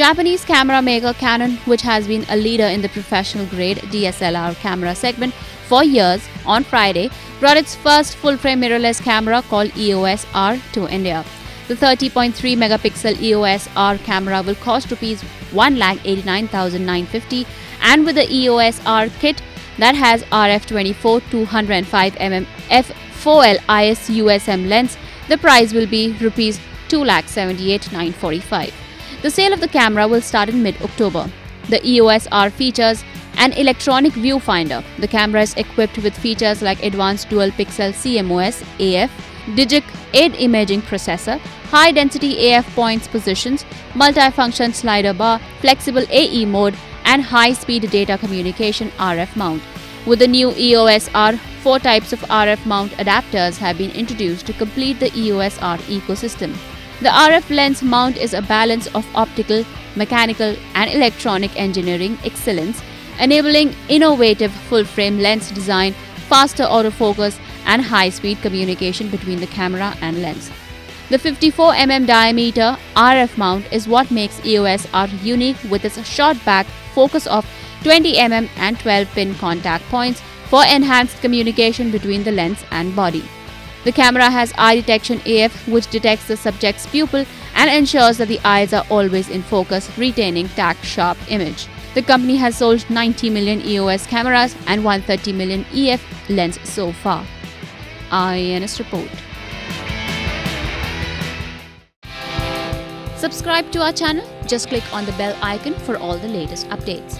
Japanese camera maker Canon, which has been a leader in the professional grade DSLR camera segment for years, on Friday brought its first full frame mirrorless camera called EOS R to India. The 30.3 megapixel EOS R camera will cost rupees 1,89,950 and with the EOS R kit that has RF24 205mm f4L IS USM lens, the price will be rupees 2,78,945. The sale of the camera will start in mid-October. The EOS R features an electronic viewfinder. The camera is equipped with features like advanced dual pixel CMOS AF, Digic 8 imaging processor, high density AF points positions, multifunction slider bar, flexible AE mode, and high speed data communication RF mount. With the new EOS R, four types of RF mount adapters have been introduced to complete the EOS R ecosystem. The RF lens mount is a balance of optical, mechanical, and electronic engineering excellence, enabling innovative full frame lens design, faster autofocus, and high speed communication between the camera and lens. The 54mm diameter RF mount is what makes EOS R unique with its short back focus of 20mm and 12 pin contact points for enhanced communication between the lens and body. The camera has eye detection AF which detects the subject's pupil and ensures that the eyes are always in focus, retaining tack sharp image. The company has sold 90 million EOS cameras and 130 million EF lens so far. IANS report. Subscribe to our channel. Just click on the bell icon for all the latest updates.